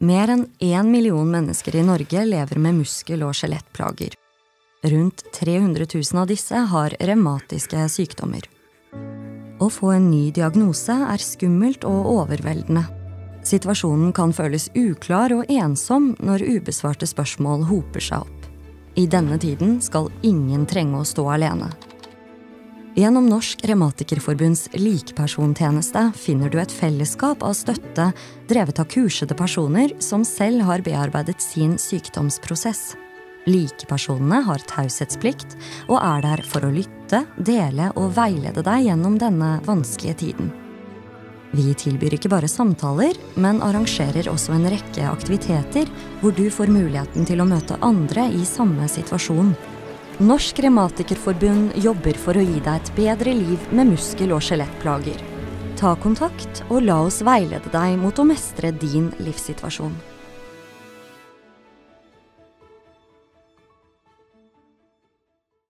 Mer enn én million mennesker i Norge lever med muskel- og skjelettplager. Rundt 300 000 av disse har revmatiske sykdommer. Å få en ny diagnose er skummelt og overveldende. Situasjonen kan føles uklar og ensom når ubesvarte spørsmål hoper seg opp. I denne tiden skal ingen trenge å stå alene. Gjennom Norsk Revmatikerforbunds likepersontjeneste finner du et fellesskap av støtte drevet av kursede personer som selv har bearbeidet sin sykdomsprosess. Likepersonene har taushetsplikt og er der for å lytte, dele og veilede deg gjennom denne vanskelige tiden. Vi tilbyr ikke bare samtaler, men arrangerer også en rekke aktiviteter hvor du får muligheten til å møte andre i samme situasjon. Norsk Revmatikerforbund jobber for å gi deg et bedre liv med muskel- og skjelettplager. Ta kontakt og la oss veilede deg mot å mestre din livssituasjon.